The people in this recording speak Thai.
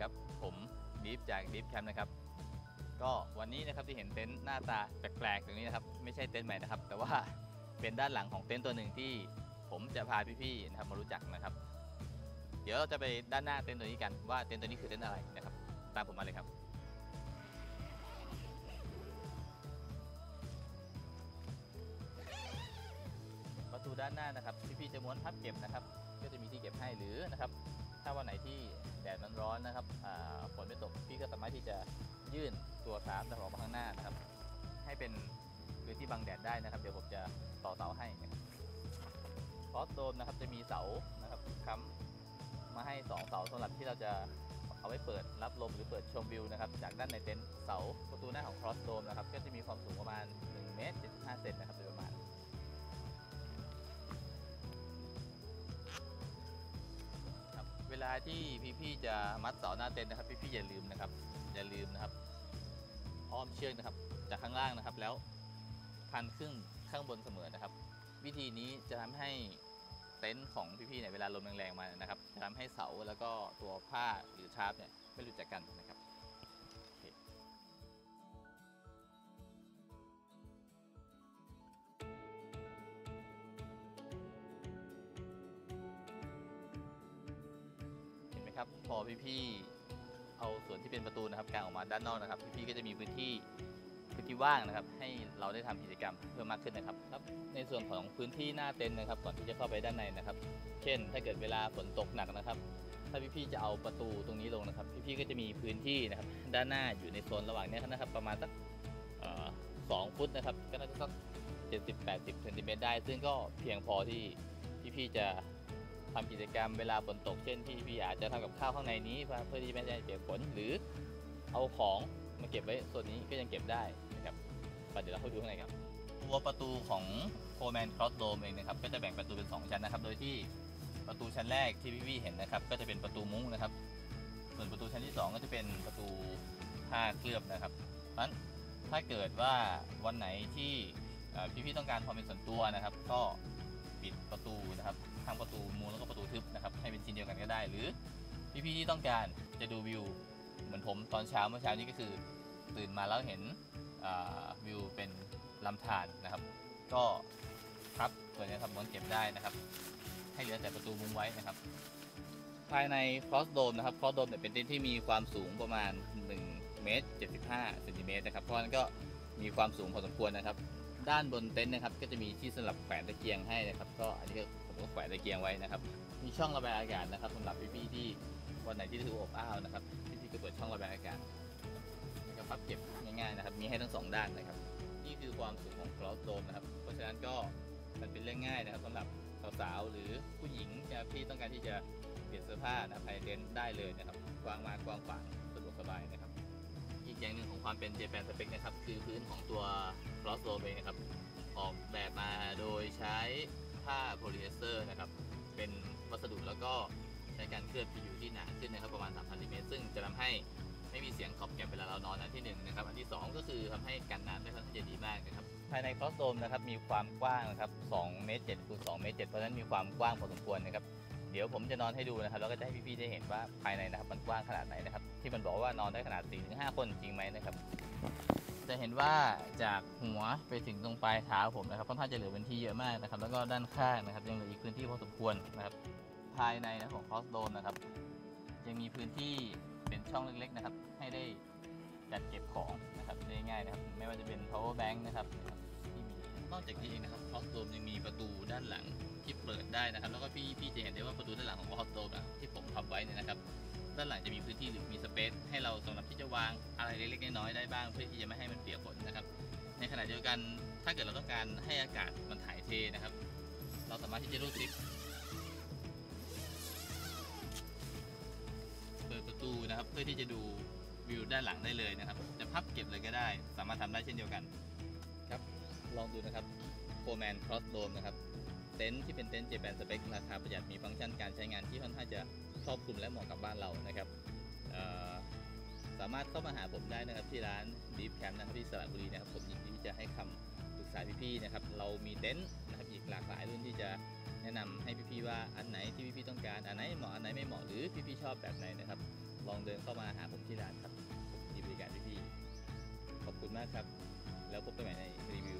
ครับ ผมดิฟจากดิฟแคมป์นะครับ ก็วันนี้นะครับที่เห็นเต็นท์หน้าตาแปลกๆตรงนี้นะครับ ไม่ใช่เต็นท์ใหม่นะครับ แต่ว่าเป็นด้านหลังของเต็นท์ตัวหนึ่งที่ผมจะพาพี่ๆนะครับมารู้จักนะครับ เดี๋ยวเราจะไปด้านหน้าเต็นท์ตัวนี้กันว่าเต็นท์ตัวนี้คือเต็นท์อะไรนะครับ ตามผมมาเลยครับานหน้านะครับพี่ๆจะม้วนพับเก็บนะครับ ก็จะมีที่เก็บให้หรือนะครับ ถ้าวันไหนที่แดดมันร้อนนะครับฝนไม่ตกพี่ก็สามารถที่จะยื่นตัวสามออกมาข้างหน้านะครับ ให้เป็นพื้นที่บังแดดได้นะครับ เดี๋ยวผมจะต่อเสาให้นะครับคอสโดมนะครับจะมีเสานะครับค้ำมาให้สองเสาสำหรับที่เราจะเอาไว้เปิดรับลมหรือเปิดชมวิวนะครับ จากด้านในเต็นท์เสาประตูหน้าของคอสโดมนะครับ ก็จะมีความสูงประมาณ1เมตร75เซนนะครับโดยประมาณาที่พี่ๆจะมัดเสาหน้าเต็นท์นะครับ พี่ๆอย่าลืมนะครับ อย่าลืมนะครับ อ้อมเชือกนะครับ จากข้างล่างนะครับ แล้วพันขึ้นข้างบนเสมอนะครับ วิธีนี้จะทำให้เต็นท์ของพี่ๆเนี่ยเวลาลมแรงๆมานะครับจะทำให้เสาแล้วก็ตัวผ้าหรือชาร์ปเนี่ยไม่หลุดจากกันนะครับ ครับ พอพี่ๆเอาส่วนที่เป็นประตูนะครับกางออกมาด้านนอกนะครับพี่ๆก็จะมีพื้นที่พื้นที่ว่างนะครับ ให้เราได้ทำกิจกรรมเพิ่มมากขึ้นนะครับครับ ในส่วนของพื้นที่หน้าเต็นท์นะครับก่อนที่จะเข้าไปด้านในนะครับ เช่น ถ้าเกิดเวลาฝนตกหนักนะครับ ถ้าพี่ๆจะเอาประตูตรงนี้ลงนะครับ พี่ๆก็จะมีพื้นที่นะครับ ด้านหน้าอยู่ในโซนระหว่างนี้นะครับ ประมาณสักสองฟุตนะครับ ก็น่าจะสักเจ็ดสิบแปดสิบเซนติเมตรได้ ซึ่งก็เพียงพอที่พี่ๆจะ ทำกิจกรรมเวลาฝนตกเช่นพี่อาจจะทำกับข้าวข้างในนี้เพื่อที่ไม่ให้เปียกฝนหรือเอาของมาเก็บไว้ส่วนนี้ก็ยังเก็บได้นะครับปเดี๋ยวเราเข้าดูข้างในครับ ตัวประตูของโฟร์แมนครอสโดมเองนะครับก็จะแบ่งประตูเป็น 2 ชั้นนะครับ โดยที่ประตูชั้นแรกที่พี่ๆเห็นนะครับ ก็จะเป็นประตูมุ้งนะครับ ส่วนประตูชั้นที่ 2 ก็จะเป็นประตูผ้าเคลือบนะครับเพราะฉะนั้นถ้าเกิดว่าวันไหนที่เอ่พี่ๆต้องการความเป็นส่วนตัวนะครับ ก็ ปิดประตูนะครับทั้งประตูมุ้งแล้วก็ประตูทึบนะครับให้เป็นชิ้นเดียวกันก็ได้ หรือพี่ๆที่ต้องการจะดูวิวเหมือนผมตอนเช้าเมื่อเช้านี้ก็คือ ตื่นมาแล้วเห็นวิวเป็นลำธารนะครับ ก็ครับตัวนี้ครับม้วนเก็บได้นะครับ ให้เหลือแต่ประตูมุ้งไว้นะครับ ภายในครอสโดมนะครับครอสโดมเนี่ยเป็นเต็นท์ที่มีความสูงประมาณ1เมตร75เซนติเมตรนะครับเพราะฉะนั้นก็มีความสูงพอสมควรนะครับ ด้านบนเต็นท์นะครับ ก็จะมีที่สำหรับแขวนตะเกียงให้นะครับ ก็อันนี้ก็ผมก็แขวนตะเกียงไว้นะครับ มีช่องระบายอากาศนะครับสำหรับพี่ๆที่วันไหนที่ถืออบอ้าวนะครับพี่ๆก็เปิดช่องระบายอากาศแล้วก็พับเก็บง่ายๆนะครับ มีให้ทั้งสองด้านนะครับ นี่คือความสูงของคลอสโดมนะครับ เพราะฉะนั้นก็มันเป็นเรื่องง่ายนะครับสำหรับสาวๆหรือผู้หญิงนะครับที่ต้องการที่จะเปลี่ยนเสื้อผ้านะภายในเต็นท์ได้เลยนะครับกว้างมากกว้างขวางสะดวกสบายนะครับ อีกอย่างหนึ่งของความเป็น Japan spec นะครับ คือพื้นของตัว cross dome เองนะครับ ออกแบบมาโดยใช้ผ้าโพลีเอสเตอร์นะครับ เป็นวัสดุแล้วก็ใช้การเคลือบที่อยู่ที่หนาขึ้นนะครับ ประมาณ 3 0 0มิลลิเมตรซึ่งจะทำให้ไม่มีเสียงขอบแก็บเวลาเรานอนอันที่หนึ่งนะครับ อันที่ 2 ก็คือทำให้กันน้ำได้ค่อนข้างจะดีมากนะครับ ภายใน cross dome นะครับมีความกว้างนะครับ2เมตร7คูณ2เมตร7เพราะนั้นมีความกว้างพอสมควรนะครับ เดี๋ยวผมจะนอนให้ดูนะครับแล้วก็จะให้พี่ๆได้เห็นว่าภายในนะครับมันกว้างขนาดไหนนะครับ ที่มันบอกว่านอนได้ขนาด 4-5 คนจริงไหมนะครับ จะเห็นว่าจากหัวไปถึงตรงปลายเท้าผมนะครับค่อนข้างจะเหลือพื้นที่เยอะมากนะครับ แล้วก็ด้านข้างนะครับ ยังเหลืออีกพื้นที่พอสมควรนะครับ ภายในนะของคอสโดมนะครับยังมีพื้นที่เป็นช่องเล็กๆนะครับ ให้ได้จัดเก็บของนะครับได้ง่ายนะครับ ไม่ว่าจะเป็น power bank นะครับ นอกจากนี้เองนะครับ Hot Dome ยังมีประตูด้านหลังที่เปิดได้นะครับ แล้วก็พี่พี่จะเห็นได้ว่าประตูด้านหลังของ Hot Dome อะที่ผมพับไว้เนี่ยนะครับด้านหลังจะมีพื้นที่หรือมีสเปซให้เราสำหรับที่จะวางอะไรเล็กๆน้อยๆได้บ้าง เพื่อที่จะไม่ให้มันเปียกฝนนะครับ ในขณะเดียวกันถ้าเกิดเราต้องการให้อากาศมันถ่ายเทนะครับ เราสามารถที่จะรูดซิปเปิดประตูนะครับ เพื่อที่จะดูวิวด้านหลังได้เลยนะครับ จะพับเก็บเลยก็ได้ สามารถทำได้เช่นเดียวกัน ลองดูนะครับ Coleman cross dome นะครับ เต็นท์ที่เป็นเต็นท์ Japan spec ราคาประหยัดมีฟังก์ชันการใช้งานที่ค่อนข้างจะครอบคลุมและเหมาะกับบ้านเรานะครับสามารถเข้ามาหาผมได้นะครับที่ร้านดีฟแคมป์นะครับที่สระบุรีนะครับผมยินดีที่จะให้คำปรึกษาพี่ๆนะครับเรามีเต็นท์นะครับอีกหลากหลายรุ่นที่จะแนะนำให้พี่ๆว่าอันไหนที่พี่ๆต้องการอันไหนเหมาะอันไหนไม่เหมาะหรือพี่ๆชอบแบบไหนนะครับ ลองเดินเข้ามาหาผมที่ร้านครับผมมีบริการพี่ๆขอบคุณมากครับ แล้วพบกันใหม่ในรีวิว